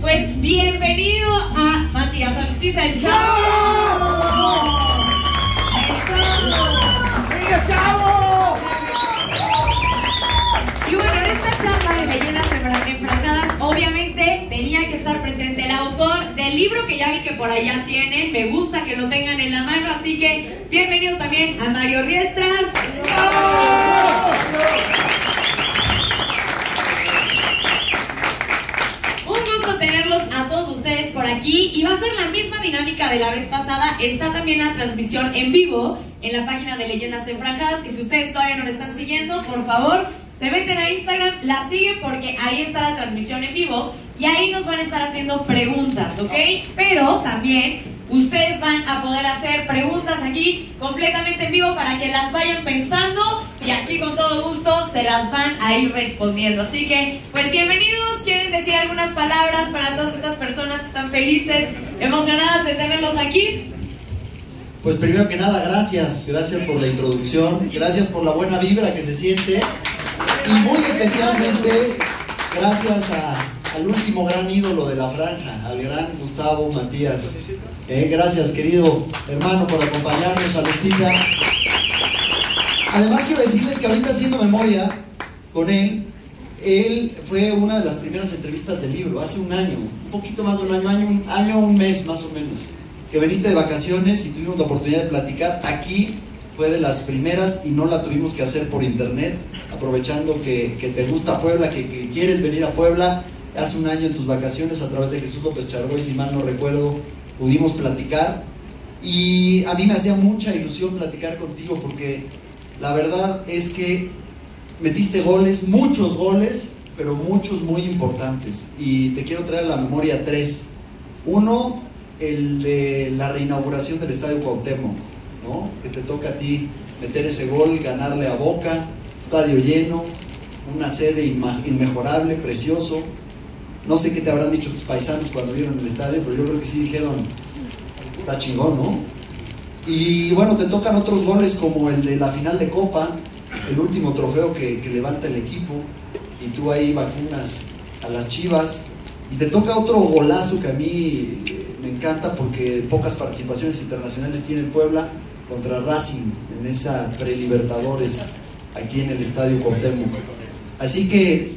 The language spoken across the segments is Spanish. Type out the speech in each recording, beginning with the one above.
pues, bienvenido a Matías Justicia el Chavo. chavo! Y bueno, en esta charla de leyendas enfrascadas, obviamente tenía que estar presente el autor del libro que ya vi que por allá tienen. Me gusta que lo tengan en la mano, así que bienvenido también a Mario Riestra. Un gusto tenerlos a todos ustedes por aquí y va a ser la misma dinámica de la vez pasada. Está también la transmisión en vivo en la página de Leyendas Enfranjadas, que si ustedes todavía no la están siguiendo, por favor, se meten a Instagram, la siguen porque ahí está la transmisión en vivo y ahí nos van a estar haciendo preguntas, ¿ok? Pero también ustedes van a poder hacer preguntas aquí completamente en vivo para que las vayan pensando y aquí con todo gusto se las van a ir respondiendo. Así que, pues bienvenidos, quieren decir algunas palabras para todas estas personas que están felices, emocionadas de tenerlos aquí. Pues primero que nada, gracias, gracias por la introducción, gracias por la buena vibra que se siente y muy especialmente gracias al último gran ídolo de la franja, al gran Gustavo Matías. Eh, gracias querido hermano por acompañarnos a Lestiza. Además quiero decirles que ahorita haciendo memoria con él, él fue una de las primeras entrevistas del libro, hace un año, un poquito más de un año, año, un año, un mes más o menos que veniste de vacaciones y tuvimos la oportunidad de platicar. Aquí fue de las primeras y no la tuvimos que hacer por internet, aprovechando que, te gusta Puebla, que, quieres venir a Puebla. Hace un año en tus vacaciones a través de Jesús López Chargoy, si mal no recuerdo, pudimos platicar. Y a mí me hacía mucha ilusión platicar contigo porque la verdad es que metiste goles, muchos goles, pero muchos muy importantes. Y te quiero traer a la memoria tres. Uno, el de la reinauguración del Estadio Cuauhtémoc, ¿no? Que te toca a ti meter ese gol, ganarle a Boca, estadio lleno, una sede inmejorable, precioso. No sé qué te habrán dicho tus paisanos cuando vieron el estadio, pero yo creo que sí dijeron, está chingón, ¿no? Y bueno, te tocan otros goles como el de la final de Copa, el último trofeo que, que levanta el equipo, y tú ahí vacunas a las chivas, y te toca otro golazo que a mí me encanta porque pocas participaciones internacionales tiene el Puebla contra Racing en esa pre-Libertadores aquí en el Estadio Cuauhtémoc. Así que,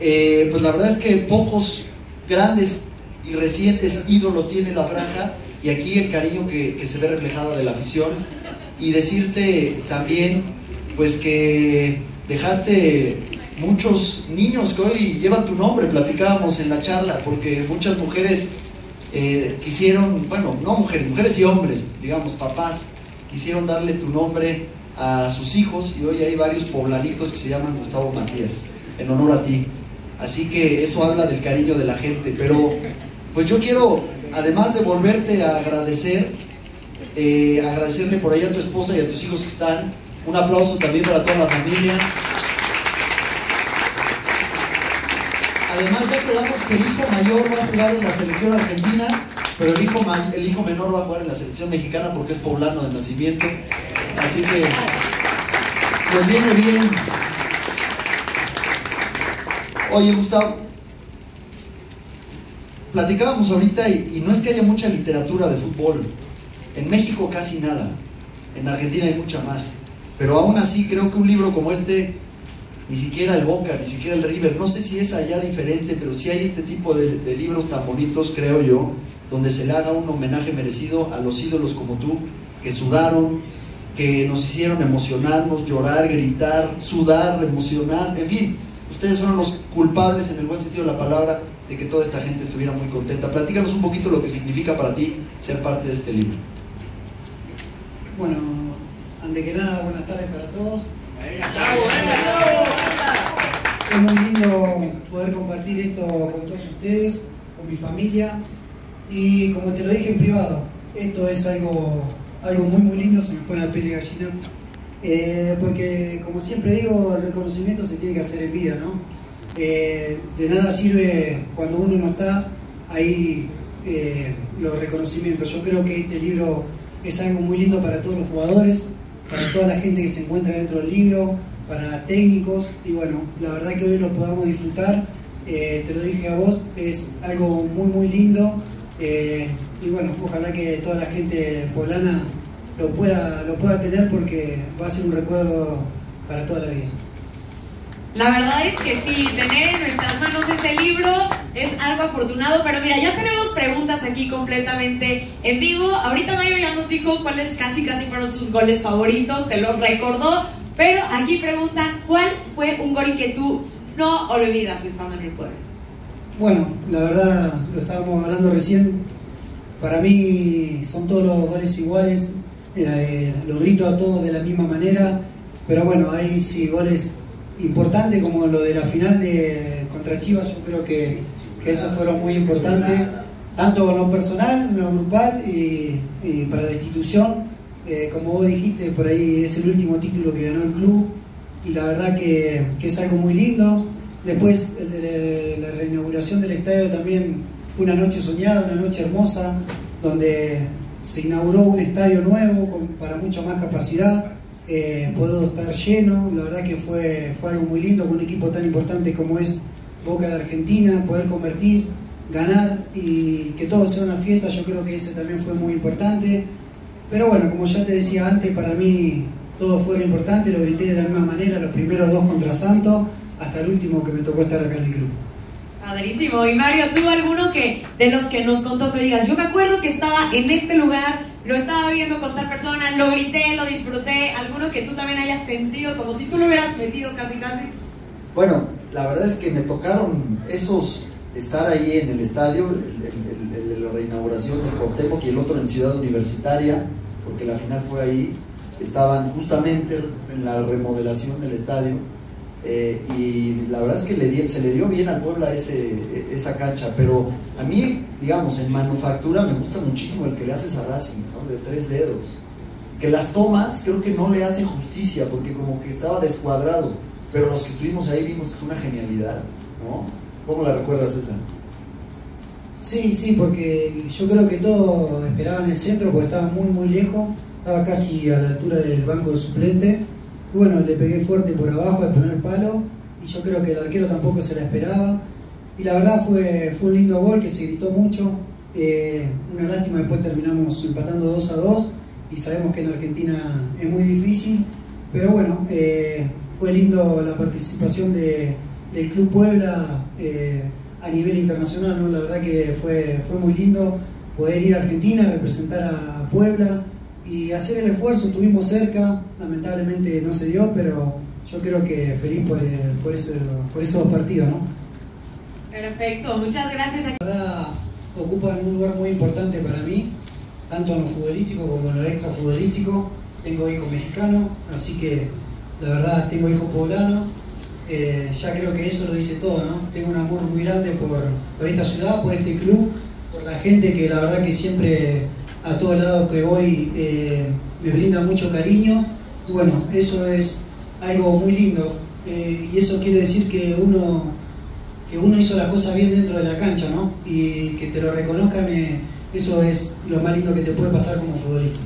eh, pues la verdad es que pocos grandes y recientes ídolos tiene la franja y aquí el cariño que, se ve reflejado de la afición y decirte también, pues que dejaste muchos niños que hoy llevan tu nombre, platicábamos en la charla, porque muchas mujeres eh, quisieron, bueno, no mujeres, mujeres y hombres, digamos, papás, quisieron darle tu nombre a sus hijos y hoy hay varios poblanitos que se llaman Gustavo Matías, en honor a ti. Así que eso habla del cariño de la gente, pero pues yo quiero, además de volverte a agradecer, eh, agradecerle por ahí a tu esposa y a tus hijos que están, un aplauso también para toda la familia. Además ya quedamos que el hijo mayor va a jugar en la selección argentina, pero el hijo, el hijo menor va a jugar en la selección mexicana porque es poblano de nacimiento. Así que nos viene bien. Oye, Gustavo, platicábamos ahorita y, y no es que haya mucha literatura de fútbol. En México casi nada. En Argentina hay mucha más. Pero aún así creo que un libro como este ni siquiera el Boca, ni siquiera el River. No sé si es allá diferente, pero sí hay este tipo de, libros tan bonitos, creo yo, donde se le haga un homenaje merecido a los ídolos como tú, que sudaron, que nos hicieron emocionarnos, llorar, gritar, sudar, emocionar, en fin, ustedes fueron los culpables en el buen sentido de la palabra de que toda esta gente estuviera muy contenta. Platícanos un poquito lo que significa para ti ser parte de este libro. Bueno, antes que nada, buenas tardes para todos. Es muy lindo poder compartir esto con todos ustedes, con mi familia. Y como te lo dije en privado, esto es algo, algo muy muy lindo, se me pone la piel de gallina. Eh, porque como siempre digo, el reconocimiento se tiene que hacer en vida, ¿no? Eh, de nada sirve cuando uno no está ahí eh, los reconocimientos. Yo creo que este libro es algo muy lindo para todos los jugadores, para toda la gente que se encuentra dentro del libro, para técnicos y bueno, la verdad que hoy lo podamos disfrutar te lo dije a vos, es algo muy muy lindo y bueno, ojalá que toda la gente poblana lo pueda, lo pueda tener porque va a ser un recuerdo para toda la vida. La verdad es que sí, tener en nuestras manos ese libro es algo afortunado, pero mira, ya tenemos preguntas aquí completamente en vivo. Ahorita Mario ya nos dijo cuáles casi casi fueron sus goles favoritos, te los recordó, pero aquí preguntan, ¿cuál fue un gol que tú no olvidas estando en el pueblo? Bueno, la verdad, lo estábamos hablando recién, para mí son todos los goles iguales, eh, los grito a todos de la misma manera, pero bueno, hay sí goles importantes como lo de la final de contra Chivas, yo creo que, que esos fueron muy importantes, tanto en lo personal, en lo grupal y, para la institución. Eh, como vos dijiste, por ahí es el último título que ganó el club y la verdad que, es algo muy lindo. Después de la reinauguración del estadio también fue una noche soñada, una noche hermosa, donde se inauguró un estadio nuevo con, para mucha más capacidad, eh, puedo estar lleno, la verdad que fue, fue algo muy lindo con un equipo tan importante como es Boca de Argentina, poder convertir, ganar y que todo sea una fiesta, yo creo que ese también fue muy importante. Pero bueno, como ya te decía antes, para mí todo fue importante, lo grité de la misma manera, los primeros dos contra Santos, hasta el último que me tocó estar acá en el club. Padrísimo. Y Mario, ¿tú alguno que de los que nos contó que digas, yo me acuerdo que estaba en este lugar, lo estaba viendo con tal persona, lo grité, lo disfruté, alguno que tú también hayas sentido como si tú lo hubieras metido casi casi? Bueno, la verdad es que me tocaron esos, estar ahí en el estadio, el, el- el la reinauguración del Cuauhtémoc y el otro en Ciudad Universitaria, porque la final fue ahí, estaban justamente en la remodelación del estadio, eh, y la verdad es que se le dio bien al Puebla ese, esa cancha, pero a mí, digamos, en manufactura me gusta muchísimo el que le haces a Racing, ¿no? de tres dedos. Que las tomas creo que no le hacen justicia, porque como que estaba descuadrado, pero los que estuvimos ahí vimos que fue una genialidad, ¿no? ¿Cómo la recuerdas esa? Sí, sí, porque yo creo que todos esperaban el centro porque estaba muy, muy lejos, estaba casi a la altura del banco de suplente. Y bueno, le pegué fuerte por abajo al primer palo y yo creo que el arquero tampoco se la esperaba. Y la verdad fue, fue un lindo gol que se gritó mucho. Eh, una lástima, después terminamos empatando 2 a 2 y sabemos que en Argentina es muy difícil. Pero bueno, eh, fue lindo la participación de- del Club Puebla. eh, a nivel internacional, ¿no? La verdad que fue, fue muy lindo poder ir a Argentina, representar a Puebla y hacer el esfuerzo. Estuvimos cerca, lamentablemente no se dio, pero yo creo que feliz por, eh, por, eso- por esos partidos, ¿no? Perfecto, muchas gracias. La verdad ocupan un lugar muy importante para mí, tanto en lo futbolístico como en lo extra futbolístico. Tengo hijos mexicanos, así que la verdad tengo hijos poblanos. Eh, ya creo que eso lo dice todo, ¿no? Tengo un amor muy grande por, por esta ciudad, por este club, por la gente que la verdad que siempre a todos lados que voy eh, me brinda mucho cariño. Bueno, eso es algo muy lindo. Eh, y eso quiere decir que uno que uno hizo las cosas bien dentro de la cancha, ¿no? Y que te lo reconozcan, eh, eso es lo más lindo que te puede pasar como futbolista.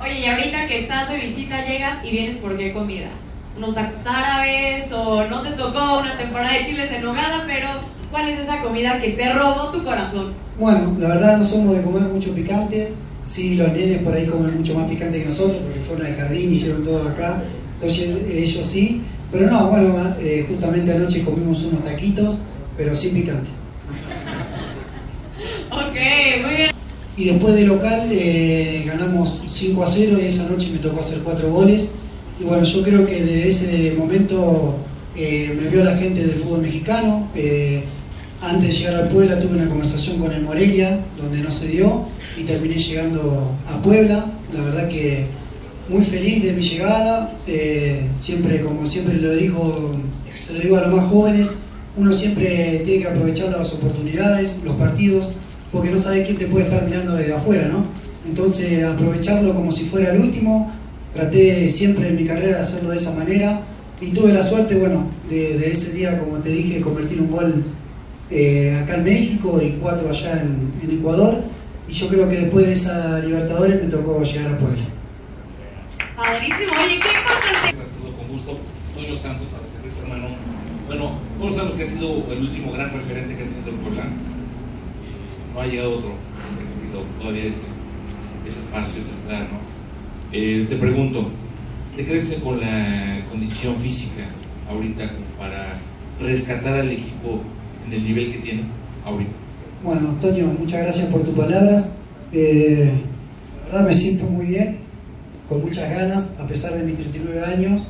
Oye, y ahorita que estás de visita llegas y vienes por qué comida? ¿Unos tacos árabes o no te tocó una temporada de chiles en nogada, pero ¿cuál es esa comida que se robó tu corazón? Bueno, la verdad no somos de comer mucho picante, sí, los nenes por ahí comen mucho más picante que nosotros, porque fueron al jardín, hicieron todo acá, entonces ellos sí, pero no, bueno, eh, justamente anoche comimos unos taquitos, pero sin picante. Ok, muy bien. Y después de local eh, ganamos 5 a 0 y esa noche me tocó hacer 4 goles. Y bueno, yo creo que desde ese momento eh, me vio la gente del fútbol mexicano. Eh, antes de llegar al Puebla tuve una conversación con el Morelia, donde no se dio, y terminé llegando a Puebla. La verdad que muy feliz de mi llegada. Eh, siempre, como siempre lo digo, se lo digo a los más jóvenes, uno siempre tiene que aprovechar las oportunidades, los partidos, porque no sabe quién te puede estar mirando desde afuera, ¿no? Entonces, aprovecharlo como si fuera el último. Traté siempre en mi carrera de hacerlo de esa manera y tuve la suerte, bueno, de, de ese día, como te dije, convertir un gol eh, acá en México y cuatro allá en, en Ecuador. Y yo creo que después de esa Libertadores me tocó llegar a Puebla. Padrísimo. Oye, qué importante. Saludo con gusto. Toño Santos para que tu hermano. Bueno, todos sabemos que ha sido el último gran referente que ha tenido el Puebla. No ha llegado otro, todavía ese, ese espacio, ese lugar, ¿no? Eh, te pregunto, ¿te crees con la condición física ahorita como para rescatar al equipo en el nivel que tiene ahorita? Bueno, Antonio, muchas gracias por tus palabras. Eh, la verdad me siento muy bien, con muchas ganas, a pesar de mis 39 años.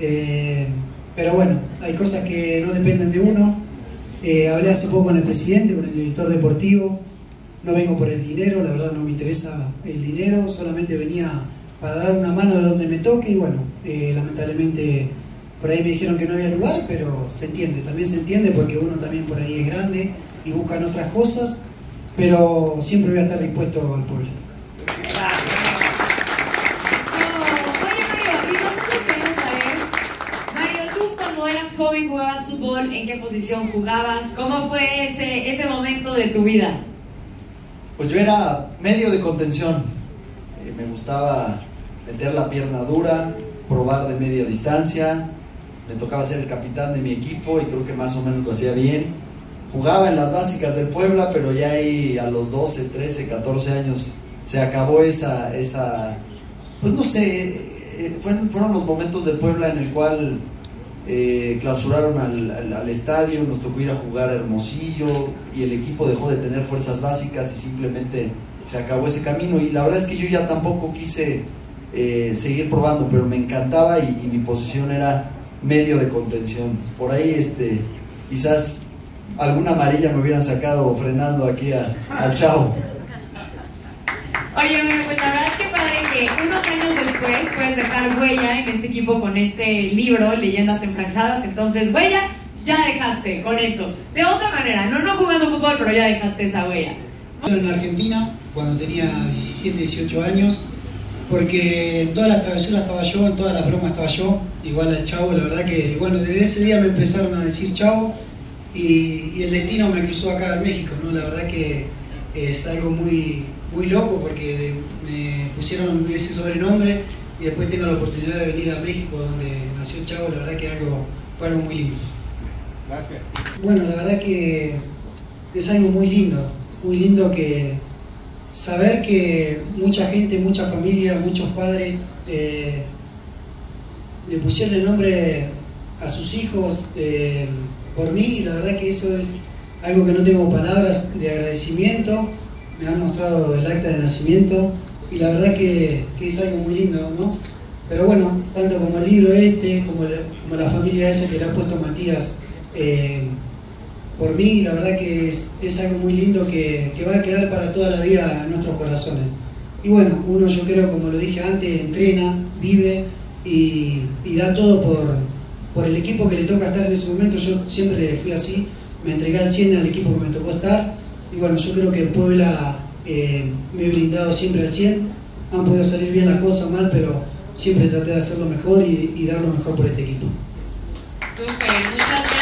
Eh, pero bueno, hay cosas que no dependen de uno. Eh, hablé hace poco con el presidente, con el director deportivo. No vengo por el dinero, la verdad no me interesa el dinero, solamente venía para dar una mano de donde me toque y bueno, eh, lamentablemente por ahí me dijeron que no había lugar, pero se entiende, también se entiende porque uno también por ahí es grande y buscan otras cosas, pero siempre voy a estar dispuesto al pueblo. joven jugabas fútbol? ¿En qué posición jugabas? ¿Cómo fue ese, ese momento de tu vida? Pues yo era medio de contención. Eh, me gustaba meter la pierna dura, probar de media distancia. Me tocaba ser el capitán de mi equipo y creo que más o menos lo hacía bien. Jugaba en las básicas del Puebla, pero ya ahí a los 12, 13, 14 años se acabó esa, esa pues no sé, eh, fueron, fueron los momentos del Puebla en el cual eh, clausuraron al, estadio, nos tocó ir a jugar a Hermosillo y el equipo dejó de tener fuerzas básicas y simplemente se acabó ese camino. Y la verdad es que yo ya tampoco quise eh, seguir probando, pero me encantaba y, mi posición era medio de contención. Por ahí, este, quizás alguna amarilla me hubieran sacado frenando aquí al chavo. Oye, bueno, pues la verdad que padre que unos años después puedes dejar huella en este equipo con este libro, Leyendas Enfranjadas. Entonces, huella ya dejaste con eso. De otra manera, no, no jugando fútbol, pero ya dejaste esa huella. En Argentina, cuando tenía 17, 18 años, porque en todas las travesuras estaba yo, en todas las bromas estaba yo, igual al chavo, la verdad que, bueno, desde ese día me empezaron a decir chavo y, y el destino me cruzó acá en México, ¿no? La verdad que es algo muy, muy loco porque me pusieron ese sobrenombre y después tengo la oportunidad de venir a México donde nació Chavo, la verdad que algo, fue algo muy lindo. Gracias. Bueno, la verdad que es algo muy lindo, muy lindo que saber que mucha gente, mucha familia, muchos padres eh, le pusieron el nombre a sus hijos eh, por mí la verdad que eso es algo que no tengo palabras de agradecimiento me han mostrado el acta de nacimiento y la verdad que, es algo muy lindo, ¿no? Pero bueno, tanto como el libro este, como, la familia esa que le ha puesto Matías eh, por mí, la verdad que es, algo muy lindo que, va a quedar para toda la vida en nuestros corazones. Y bueno, uno yo creo, como lo dije antes, entrena, vive y, da todo por, el equipo que le toca estar en ese momento. Yo siempre fui así, me entregué al 100 al equipo que me tocó estar y bueno, yo creo que Puebla eh, me he brindado siempre al 100. Han podido salir bien las cosas, mal, pero siempre traté de hacerlo mejor y, dar lo mejor por este equipo. Super, muchas gracias.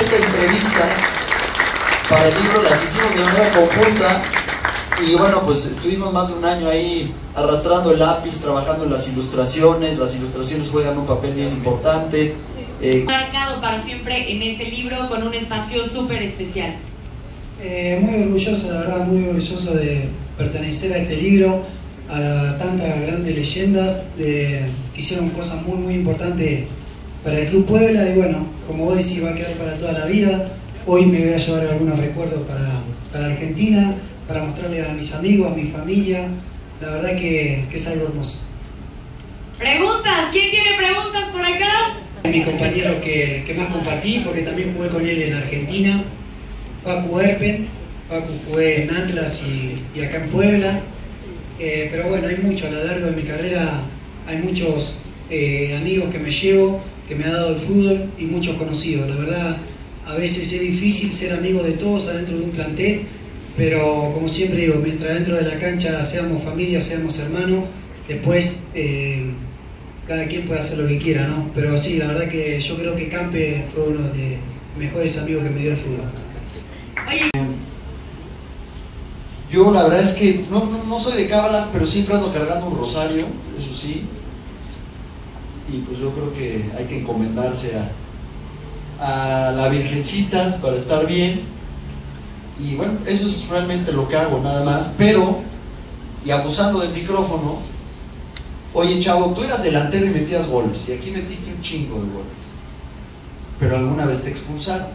Estas entrevistas para el libro las hicimos de manera conjunta y bueno, pues estuvimos más de un año ahí arrastrando el lápiz, trabajando en las ilustraciones. Las ilustraciones juegan un papel bien importante. Eh, Marcado para siempre en ese libro con un espacio súper especial. Eh, muy orgulloso, la verdad, muy orgulloso de pertenecer a este libro, a tantas grandes leyendas de, que hicieron cosas muy, muy importantes para el Club Puebla y bueno, como vos decís, va a quedar para toda la vida. Hoy me voy a llevar algunos recuerdos para, para Argentina, para mostrarle a mis amigos, a mi familia. La verdad que, que es algo hermoso. ¿Preguntas? ¿Quién tiene preguntas por acá? Mi compañero que, que más compartí, porque también jugué con él en Argentina, Paco Erpen, Paco jugué en Atlas y, acá en Puebla, eh, pero bueno, hay mucho, a lo largo de mi carrera hay muchos eh, amigos que me llevo, que me ha dado el fútbol y muchos conocidos. La verdad, a veces es difícil ser amigo de todos adentro de un plantel, pero como siempre digo, mientras dentro de la cancha seamos familia, seamos hermanos, después eh, cada quien puede hacer lo que quiera, ¿no? Pero sí, la verdad que yo creo que Campe fue uno de los mejores amigos que me dio el fútbol. Yo la verdad es que no, soy de cábalas, pero siempre ando cargando un rosario, eso sí. Y pues yo creo que hay que encomendarse a la Virgencita para estar bien. Y bueno, eso es realmente lo que hago, nada más. Pero, y abusando del micrófono, oye chavo, tú eras delantero y metías goles, y aquí metiste un chingo de goles. Pero alguna vez te expulsaron.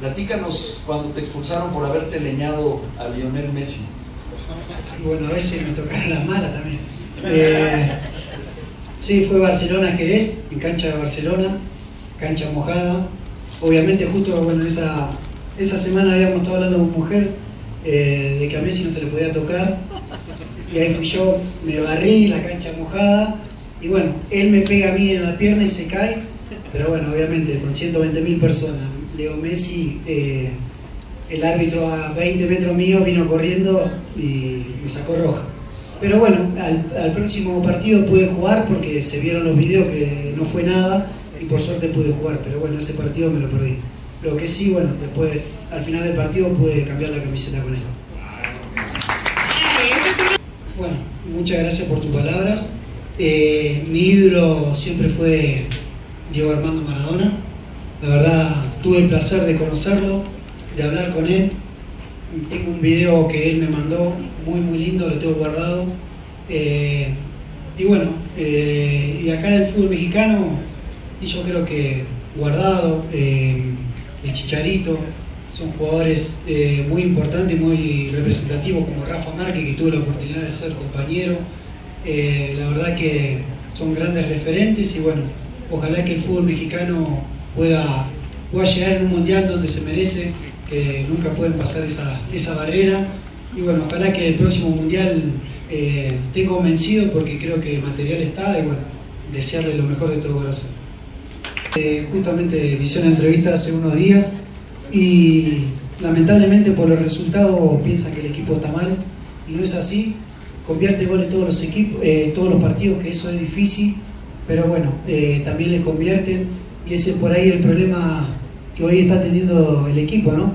Platícanos cuando te expulsaron por haberte leñado a Lionel Messi. Y bueno, a veces me tocaron las malas también. Eh, sí, fue Barcelona-Jerez, en cancha de Barcelona, cancha mojada. Obviamente justo, bueno, esa, esa semana habíamos estado hablando con mujer eh, de que a Messi no se le podía tocar. Y ahí fui yo, me barrí la cancha mojada. Y bueno, él me pega a mí en la pierna y se cae. Pero bueno, obviamente, con 120 mil personas, Leo Messi, eh, el árbitro a 20 metros mío vino corriendo y me sacó roja. Pero bueno, al, próximo partido pude jugar porque se vieron los videos que no fue nada y por suerte pude jugar, pero bueno, ese partido me lo perdí. Lo que sí, bueno, después al final del partido pude cambiar la camiseta con él. Bueno, muchas gracias por tus palabras. Eh, mi ídolo siempre fue Diego Armando Maradona. La verdad, tuve el placer de conocerlo, de hablar con él. Tengo un video que él me mandó, muy muy lindo, lo tengo guardado. Eh, y bueno, eh, y acá el fútbol mexicano, y yo creo que Guardado, eh, el Chicharito, son jugadores muy importantes muy representativos como Rafa Márquez, que tuve la oportunidad de ser compañero. La verdad que son grandes referentes y bueno, ojalá que el fútbol mexicano pueda, pueda llegar en un mundial donde se merece, que nunca pueden pasar esa, esa barrera. Y bueno, ojalá que el próximo mundial eh, esté convencido porque creo que el material está y bueno, desearle lo mejor de todo corazón. Eh, justamente hice una entrevista hace unos días y lamentablemente por los resultados piensan que el equipo está mal y no es así. Convierte goles todos los equipos, eh, todos los partidos, que eso es difícil, pero bueno, eh, también le convierten y ese es por ahí el problema que hoy está teniendo el equipo, ¿no?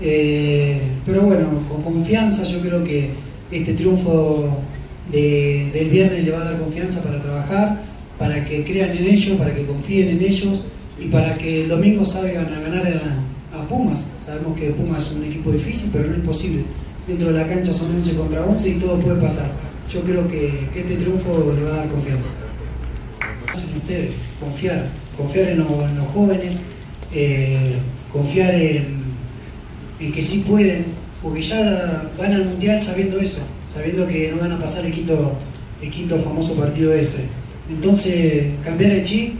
Eh, pero bueno, con confianza yo creo que este triunfo de, del viernes le va a dar confianza para trabajar, para que crean en ellos, para que confíen en ellos y para que el domingo salgan a ganar a, Pumas. Sabemos que Pumas es un equipo difícil, pero no imposible. Dentro de la cancha son 11 contra 11 y todo puede pasar. Yo creo que, este triunfo le va a dar confianza. En ustedes, confiar, confiar en los jóvenes, eh, confiar en, que sí pueden, porque ya van al mundial sabiendo eso, sabiendo que no van a pasar el quinto, el quinto famoso partido ese. Entonces, cambiar el chip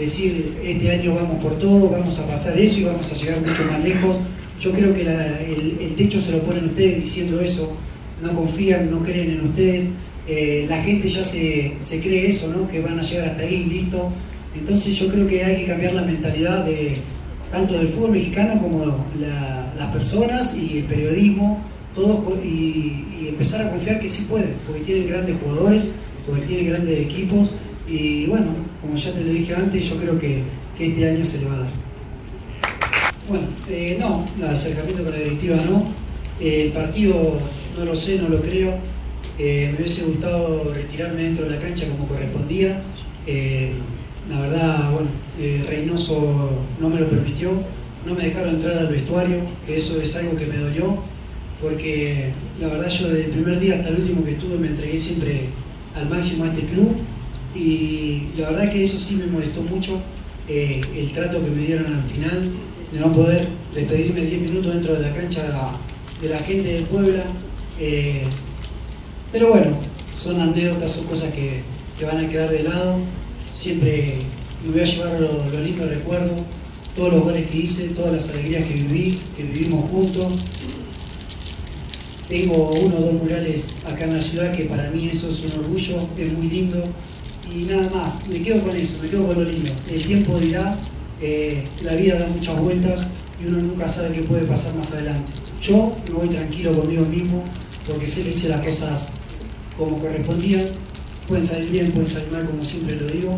decir, este año vamos por todo, vamos a pasar eso y vamos a llegar mucho más lejos. Yo creo que la, el, el, techo se lo ponen ustedes diciendo eso, no confían, no creen en ustedes. Eh, la gente ya se, se, cree eso, ¿no? que van a llegar hasta ahí, listo. Entonces yo creo que hay que cambiar la mentalidad de tanto del fútbol mexicano como la, las personas y el periodismo, todos y, empezar a confiar que sí pueden, porque tienen grandes jugadores, porque tienen grandes equipos y bueno, como ya te lo dije antes, yo creo que, que este año se le va a dar. Bueno, eh, no, el acercamiento con la directiva no. Eh, el partido no lo sé, no lo creo. Eh, me hubiese gustado retirarme dentro de la cancha como correspondía. La verdad, bueno, Reynoso no me lo permitió. No me dejaron entrar al vestuario, que eso es algo que me dolió. Porque la verdad yo desde el primer día hasta el último que estuve me entregué siempre al máximo a este club y la verdad que eso sí me molestó mucho, eh, el trato que me dieron al final, de no poder despedirme 10 minutos dentro de la cancha de la gente de Puebla. Eh, pero bueno, son anécdotas, son cosas que, que, van a quedar de lado. Siempre me voy a llevar los lo lindos recuerdos, todos los goles que hice, todas las alegrías que viví, que vivimos juntos. Tengo uno o dos murales acá en la ciudad que para mí eso es un orgullo, es muy lindo y nada más, me quedo con eso, me quedo con lo lindo. El tiempo dirá, eh, la vida da muchas vueltas y uno nunca sabe qué puede pasar más adelante. Yo me voy tranquilo conmigo mismo porque sé que hice las cosas como correspondían. Pueden salir bien, pueden salir mal, como siempre lo digo,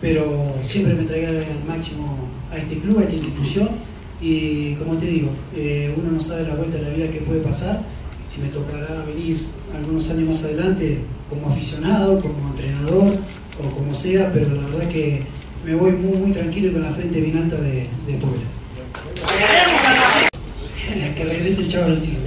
pero siempre me traigo al máximo a este club, a esta institución. Y como te digo, eh, uno no sabe la vuelta de la vida que puede pasar. Si me tocará venir algunos años más adelante como aficionado, como entrenador o como sea, pero la verdad que me voy muy, muy tranquilo y con la frente bien alta de, de Puebla. que regrese el chavo tío.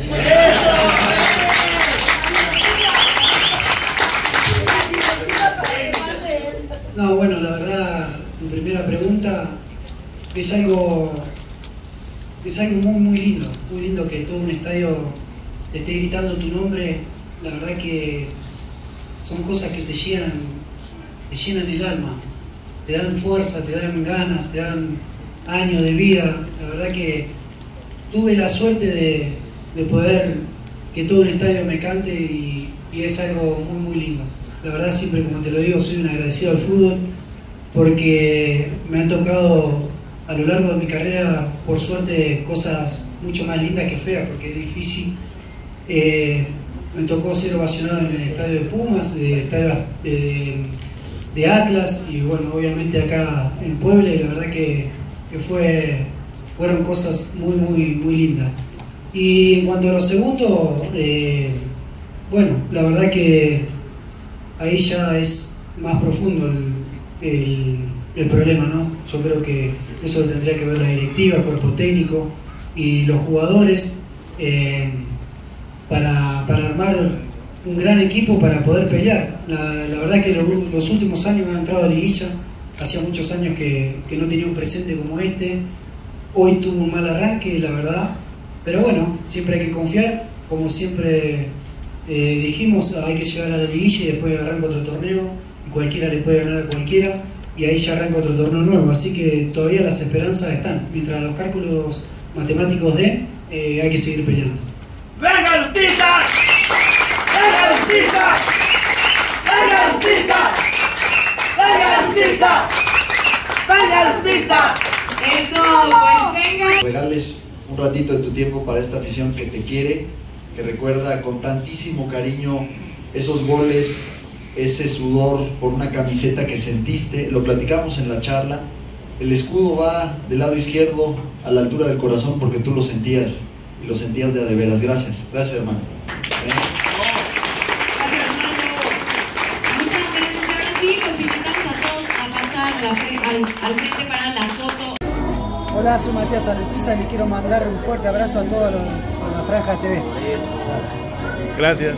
Primera pregunta es algo, es algo muy, muy lindo, muy lindo que todo un estadio esté gritando tu nombre. La verdad que son cosas que te llenan, te llenan el alma, te dan fuerza, te dan ganas, te dan años de vida. La verdad que tuve la suerte de, de poder que todo un estadio me cante y, y es algo muy, muy lindo. La verdad siempre, como te lo digo, soy un agradecido al fútbol porque me han tocado a lo largo de mi carrera, por suerte, cosas mucho más lindas que feas, porque es difícil. Eh, me tocó ser ovacionado en el estadio de Pumas, de, estadio de, Atlas y bueno, obviamente acá en Puebla la verdad que, que fue, fueron cosas muy, muy, muy lindas. Y en cuanto a lo segundo, eh, bueno, la verdad que ahí ya es más profundo el, el, problema, ¿no? Yo creo que eso lo tendría que ver la directiva, el cuerpo técnico y los jugadores eh, para, para, armar un gran equipo para poder pelear. La, la verdad que los, últimos años han entrado a liguilla, hacía muchos años que, que no tenía un presente como este, hoy tuvo un mal arranque, la verdad, pero bueno, siempre hay que confiar, como siempre eh, dijimos, hay que llegar a la liguilla y después arranca otro torneo cualquiera le puede ganar a cualquiera y ahí ya arranca otro torneo nuevo. Así que todavía las esperanzas están. Mientras los cálculos matemáticos den, eh, hay que seguir peleando. ¡Venga justicia! ¡Venga justicia! ¡Venga justicia! ¡Venga justicia! ¡Venga justicia! Eso, pues venga. Regales un ratito de tu tiempo para esta afición que te quiere, que recuerda con tantísimo cariño esos goles, ese sudor por una camiseta que sentiste, lo platicamos en la charla. El escudo va del lado izquierdo a la altura del corazón porque tú lo sentías y lo sentías de a de veras. Gracias, gracias hermano. ¿Eh? Muchas gracias. Ahora sí, los invitamos a todos a pasar a la frente, al, al, frente para la foto. Hola, soy Matías Alutiza y le quiero mandar un fuerte abrazo a todos los, a la Franja TV. Gracias.